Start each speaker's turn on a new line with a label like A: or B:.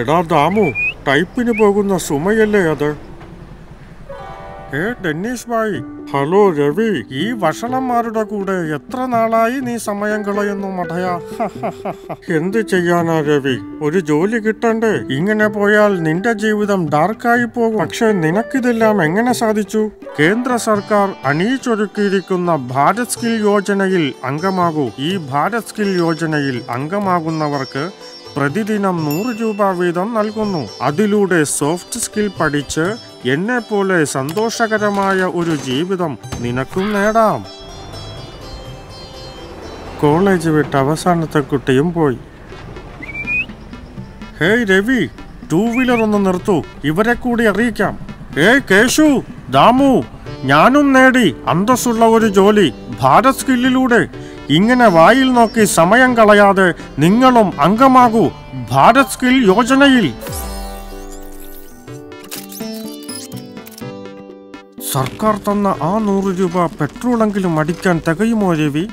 A: എടാ ദാമു ടൈപ്പിന് പോകുന്ന സുമയല്ലേ അത്? ഏ ഡെന്നീസ് ഭായ് ഹലോ രവി ഈ വഷളന്മാരുടെ കൂടെ എത്ര നാളായി നീ സമയം കളയുന്നു മഠയ എന്ത് ചെയ്യാനാ രവി? ഒരു ജോലി കിട്ടണ്ടേ? ഇങ്ങനെ പോയാൽ നിന്റെ ജീവിതം ഡാർക്കായി പോകും. പക്ഷെ നിനക്കിതെല്ലാം എങ്ങനെ സാധിച്ചു? കേന്ദ്ര സർക്കാർ അണിയിച്ചൊരുക്കിയിരിക്കുന്ന ഭാരത് സ്കിൽ യോജനയിൽ അംഗമാകൂ. ഈ ഭാരത് സ്കിൽ യോജനയിൽ അംഗമാകുന്നവർക്ക് പ്രതിദിനം നൂറ് രൂപ വീതം നൽകുന്നു. അതിലൂടെ സോഫ്റ്റ് സ്കിൽ പഠിച്ച് എന്നെ പോലെ സന്തോഷകരമായ ഒരു ജീവിതം നിനക്കും നേടാം. കോളേജ് വിട്ട് അവസാനത്തെ കുട്ടിയും പോയി. ഹേയ് രവി ടൂ വീലർ ഒന്ന് നിർത്തു. ഇവരെ കൂടി അറിയിക്കാം. ഏയ് കേശു ദാമു ഞാനും നേടി. അന്തസ്സുള്ള ഒരു ജോലി. ഭാരത് സ്കില്ലിലൂടെ ഇങ്ങനെ വായിൽ നോക്കി സമയം കളയാതെ നിങ്ങളും അംഗമാകൂ ഭാരത് സ്കിൽ യോജനയിൽ. സർക്കാർ തന്ന ആ നൂറ് രൂപ പെട്രോളെങ്കിലും അടിക്കാൻ തികയുമോ രവി?